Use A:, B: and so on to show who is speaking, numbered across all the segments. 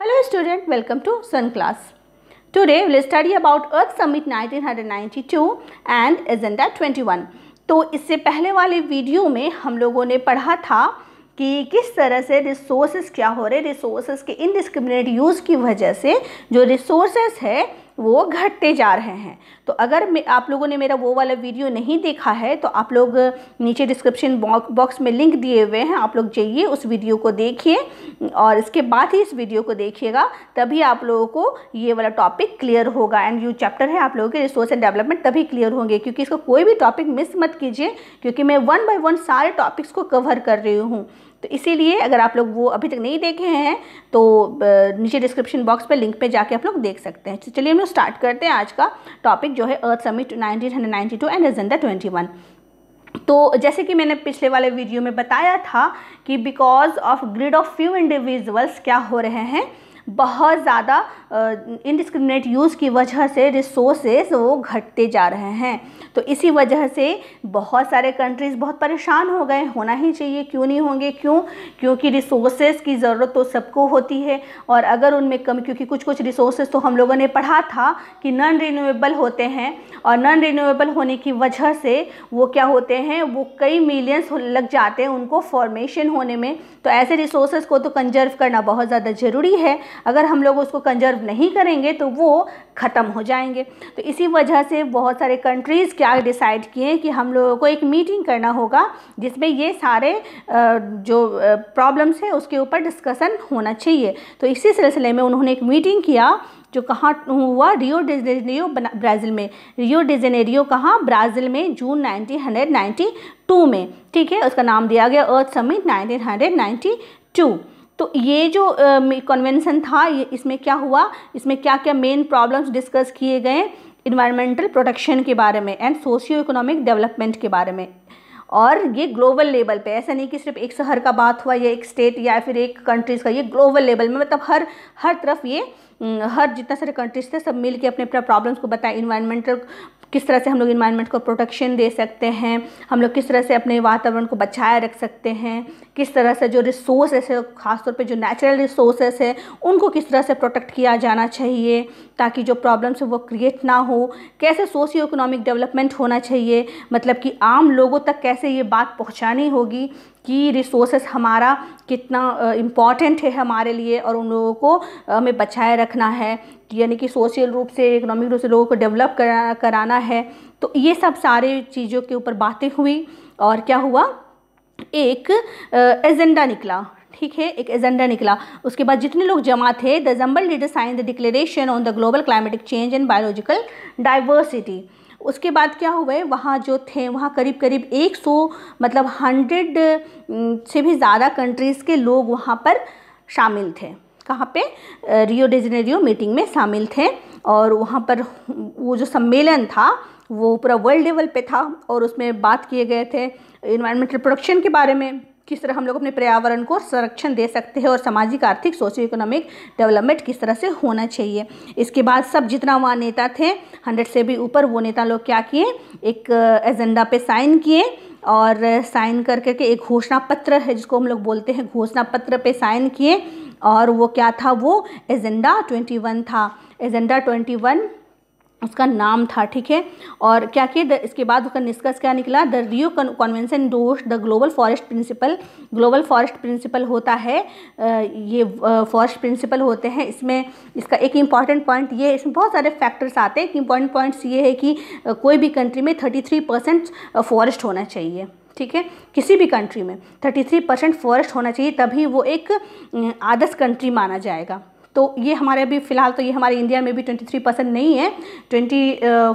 A: Hello student welcome to sun class today will study about Earth Summit 1992 and agenda 21 तो इससे पहले वाले video में हम लोगों ने पढ़ा था कि किस तरह से रिसोर्सेज क्या हो रहे रिसोर्सेज के इनडिस्क्रिमिनेट यूज़ की वजह से जो रिसोर्सेज है वो घटते जा रहे हैं। तो अगर आप लोगों ने मेरा वो वाला वीडियो नहीं देखा है तो आप लोग नीचे डिस्क्रिप्शन बॉक्स में लिंक दिए हुए हैं, आप लोग जाइए उस वीडियो को देखिए और इसके बाद ही इस वीडियो को देखिएगा, तभी आप लोगों को ये वाला टॉपिक क्लियर होगा। एंड यू चैप्टर है, आप लोगों के रिसोर्स एंड डेवलपमेंट तभी क्लियर होंगे, क्योंकि इसको कोई भी टॉपिक मिस मत कीजिए, क्योंकि मैं वन बाय वन सारे टॉपिक्स को कवर कर रही हूँ। तो इसीलिए अगर आप लोग वो अभी तक नहीं देखे हैं तो नीचे डिस्क्रिप्शन बॉक्स पर लिंक पे जाके आप लोग देख सकते हैं। तो चलिए हम लोग स्टार्ट करते हैं आज का टॉपिक जो है अर्थ समिट 1992 एंड एजेंडा 21 तो जैसे कि मैंने पिछले वाले वीडियो में बताया था कि because of greed of few individuals क्या हो रहे हैं बहुत ज़्यादा इनडिस्क्रिमिनेट यूज़ की वजह से रिसोर्सेज वो घटते जा रहे हैं। तो इसी वजह से बहुत सारे कंट्रीज़ बहुत परेशान हो गए, होना ही चाहिए, क्यों नहीं होंगे, क्यों? क्योंकि रिसोर्सेज की ज़रूरत तो सबको होती है। और अगर उनमें कम, क्योंकि कुछ कुछ रिसोर्सेज तो हम लोगों ने पढ़ा था कि नॉन रिन्यूएबल होते हैं और नॉन रिन्यूएबल होने की वजह से वो क्या होते हैं, वो कई मिलियंस लग जाते हैं उनको फॉर्मेशन होने में। तो ऐसे रिसोर्सेज को तो कंजर्व करना बहुत ज़्यादा ज़रूरी है। अगर हम लोग उसको कंजर्व नहीं करेंगे तो वो ख़त्म हो जाएँगे। तो इसी वजह से बहुत सारे कंट्रीज़ क्या डिसाइड किए हैं कि हम लोगों को एक मीटिंग करना होगा, जिसमें ये सारे जो प्रॉब्लम्स है, उसके ऊपर डिस्कसन होना चाहिए। तो इसी सिलसिले में उन्होंने एक मीटिंग किया, जो कहाँ हुआ? रियो डिजेनेरियो ब्राज़ील में। रियो डिजेनेरियो कहाँ? ब्राज़ील में, जून 1992 में। ठीक है? उसका नाम दिया गया अर्थ समिट 1992 तो ये जो कन्वेंसन था, ये इसमें क्या हुआ? इसमें क्या क्या मेन प्रॉब्लम्स डिस्कस किए गए? इन्वायरमेंटल प्रोटेक्शन के बारे में एंड सोशियो इकोनॉमिक डेवलपमेंट के बारे में। और ये ग्लोबल लेवल पे, ऐसा नहीं कि सिर्फ़ एक शहर का बात हुआ, या एक स्टेट या फिर एक कंट्रीज़ का, ये ग्लोबल लेवल में मतलब हर हर तरफ़ ये हर जितना सारे कंट्रीज़ थे, सब मिल के अपने अपने प्रॉब्लम्स को बताएँ। इन्वायरमेंटल किस तरह से हम लोग इन्वायरमेंट को प्रोटेक्शन दे सकते हैं, हम लोग किस तरह से अपने वातावरण को बचाए रख सकते हैं, किस तरह से जो रिसोर्सेस है ख़ासतौर पर जो नेचुरल रिसोर्सेस है, उनको किस तरह से प्रोटेक्ट किया जाना चाहिए ताकि जो प्रॉब्लम्स है वो क्रिएट ना हो। कैसे सोशियो इकोनॉमिक डेवलपमेंट होना चाहिए? मतलब कि आम लोगों तक कैसे ये बात पहुँचानी होगी? कि रिसोर्सेस हमारा कितना इंपॉर्टेंट है हमारे लिए और उन लोगों को हमें बचाए रखना है। यानी कि सोशल रूप से इकोनॉमिक रूप से लोगों को डेवलप करा, कराना है। तो ये सब सारे चीज़ों के ऊपर बातें हुई और क्या हुआ? एक एजेंडा निकला। ठीक है, एक एजेंडा निकला। उसके बाद जितने लोग जमा थे the jumble leader sign the declaration on the global climatic change and biological diversity उसके बाद क्या हुआ है? वहाँ जो थे, वहाँ करीब करीब 100 मतलब 100 से भी ज़्यादा कंट्रीज़ के लोग वहाँ पर शामिल थे। कहाँ पे? रियो डिजनेरियो मीटिंग में शामिल थे और वहाँ पर वो जो सम्मेलन था, वो पूरा वर्ल्ड लेवल पे था और उसमें बात किए गए थे। इन्वायरमेंटल प्रोडक्शन के बारे में किस तरह हम लोग अपने पर्यावरण को संरक्षण दे सकते हैं और सामाजिक, आर्थिक सोशियो इकोनॉमिक डेवलपमेंट किस तरह से होना चाहिए। इसके बाद सब जितना वहाँ नेता थे, हंड्रेड से भी ऊपर, वो नेता लोग क्या किए? एक एजेंडा पे साइन किए और साइन कर करके एक घोषणा पत्र है, जिसको हम लोग बोलते हैं, घोषणा पत्र पे साइन किए और वो क्या था? वो एजेंडा ट्वेंटी वन था। एजेंडा ट्वेंटी वन उसका नाम था, ठीक है? और क्या किए इसके बाद उसका निष्कर्ष क्या निकला? The Rio convention does the global forest principle, global forest principle होता है ये फॉरेस्ट प्रिंसिपल होते हैं। इसमें इसका एक इंपॉर्टेंट पॉइंट ये, इसमें बहुत सारे फैक्टर्स आते हैं। एक इंपॉर्टेंट पॉइंट्स ये है कि कोई भी कंट्री में थर्टी थ्री परसेंट फॉरेस्ट होना चाहिए, ठीक है? किसी भी कंट्री में थर्टी थ्री परसेंट फॉरेस्ट होना चाहिए, तभी वो एक आदर्श कंट्री माना जाएगा। तो ये हमारे अभी फ़िलहाल तो ये हमारे इंडिया में भी ट्वेंटी थ्री परसेंट नहीं है ट्वेंटी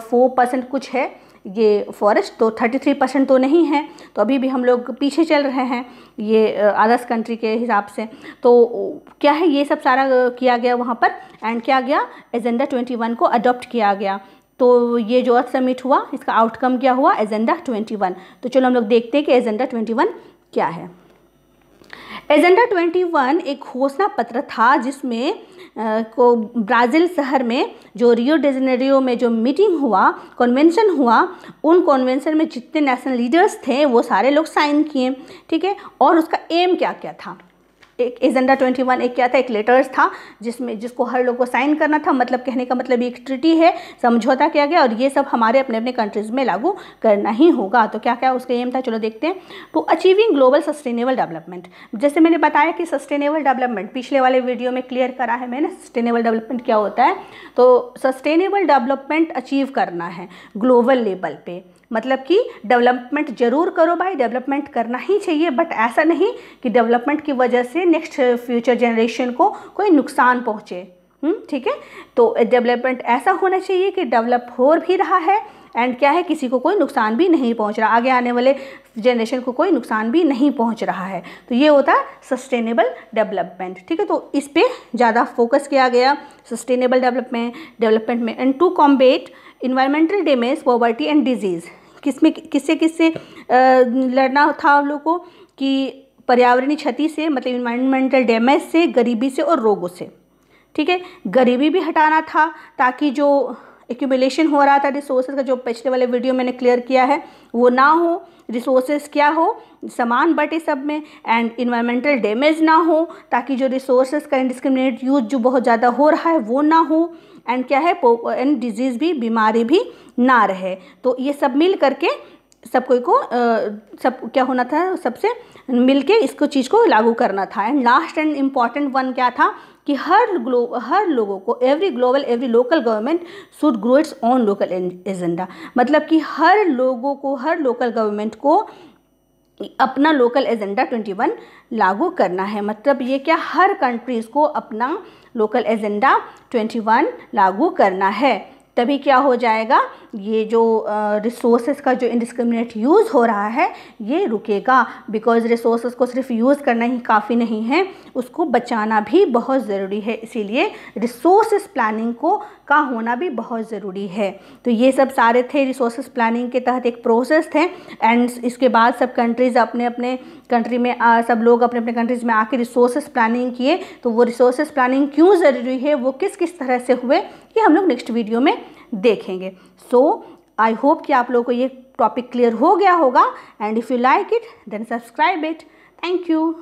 A: फोर परसेंट कुछ है ये फॉरेस्ट तो थर्टी थ्री परसेंट तो नहीं है। तो अभी भी हम लोग पीछे चल रहे हैं ये अदर्स कंट्री के हिसाब से। तो क्या है ये सब सारा किया गया वहाँ पर? एंड क्या गया? एजेंडा ट्वेंटी वन को अडॉप्ट किया गया। तो ये जो अर्थ समिट हुआ, इसका आउटकम क्या हुआ? एजेंडा ट्वेंटी वन तो चलो हम लोग देखते हैं कि एजेंडा ट्वेंटी वन क्या है। एजेंडा 21 एक घोषणा पत्र था जिसमें को ब्राज़ील शहर में जो रियो डेजनेरियो में जो मीटिंग हुआ, कन्वेंशन हुआ, उन कन्वेंशन में जितने नेशनल लीडर्स थे, वो सारे लोग साइन किए, ठीक है? और उसका एम क्या क्या था? एक एजेंडा ट्वेंटी वन एक क्या था? एक लेटर्स था, जिसमें, जिसको हर लोग को साइन करना था। मतलब कहने का मतलब एक ट्रिटी है, समझौता किया गया और ये सब हमारे अपने अपने कंट्रीज़ में लागू करना ही होगा। तो क्या क्या उसका एम था? चलो देखते हैं। तो अचीविंग ग्लोबल सस्टेनेबल डेवलपमेंट जैसे मैंने बताया कि सस्टेनेबल डेवलपमेंट पिछले वाले वीडियो में क्लियर करा है मैंने सस्टेनेबल डेवलपमेंट क्या होता है? तो सस्टेनेबल डेवलपमेंट अचीव करना है ग्लोबल लेवल पे। मतलब कि डेवलपमेंट ज़रूर करो भाई डेवलपमेंट करना ही चाहिए बट ऐसा नहीं कि डेवलपमेंट की वजह से नेक्स्ट फ्यूचर जनरेशन को कोई नुकसान पहुँचे। हम्म, ठीक है? तो डेवलपमेंट ऐसा होना चाहिए कि डेवलप हो भी रहा है एंड क्या है? किसी को कोई नुकसान भी नहीं पहुँच रहा। आगे आने वाले जनरेशन को कोई नुकसान भी नहीं पहुँच रहा है। तो ये होता है सस्टेनेबल डेवलपमेंट ठीक है? तो इस पर ज़्यादा फोकस किया गया। सस्टेनेबल डेवलपमेंट डेवलपमेंट में and to combat environmental damage poverty and disease किसमें किससे किससे लड़ना था हम लोग को कि पर्यावरणीय क्षति से मतलब इन्वायरमेंटल डैमेज से, गरीबी से और रोगों से। ठीक है? गरीबी भी हटाना था ताकि जो एक्यूमुलेशन हो रहा था रिसोर्सेज का, जो पिछले वाले वीडियो मैंने क्लियर किया है, वो ना हो रिसोर्सेज क्या हो, समान बटे सब में एंड इन्वायरमेंटल डैमेज ना हो, ताकि जो रिसोर्सेज का इंडिस्क्रिमिनेट यूज़ जो बहुत ज़्यादा हो रहा है, वो ना हो एंड क्या है एंड डिज़ीज़ भी, बीमारी भी ना रहे। तो ये सब मिल करके सब कोई को सब क्या होना था, सबसे मिल के इसको चीज़ को लागू करना था। And last and important one क्या था कि हर ग्लो, हर लोगों को every global every local government should grow its own local agenda मतलब कि हर लोगों को, हर लोकल गवर्नमेंट को अपना लोकल एजेंडा ट्वेंटी वन लागू करना है। मतलब ये क्या हर कंट्रीज़ को अपना लोकल एजेंडा ट्वेंटी वन लागू करना है। तभी क्या हो जाएगा? ये जो रिसोर्सेज का जो इनडिस्क्रिमिनेट यूज़ हो रहा है ये रुकेगा। बिकॉज़ रिसोर्सेज को सिर्फ़ यूज़ करना ही काफ़ी नहीं है उसको बचाना भी बहुत ज़रूरी है। इसीलिए रिसोर्सेज प्लानिंग को का होना भी बहुत ज़रूरी है। तो ये सब सारे थे रिसोर्सेज प्लानिंग के तहत एक प्रोसेस थे। एंड इसके बाद सब कंट्रीज़ अपने अपने कंट्री में आ, सब लोग अपने अपने कंट्रीज़ में आके रिसोर्सेज प्लानिंग किए। तो वो रिसोर्सेज प्लानिंग क्यों ज़रूरी है? वो किस किस तरह से हुए? ये हम लोग नेक्स्ट वीडियो में देखेंगे। सो आई होप कि आप लोगों को ये टॉपिक क्लियर हो गया होगा and if you like it then subscribe it thank you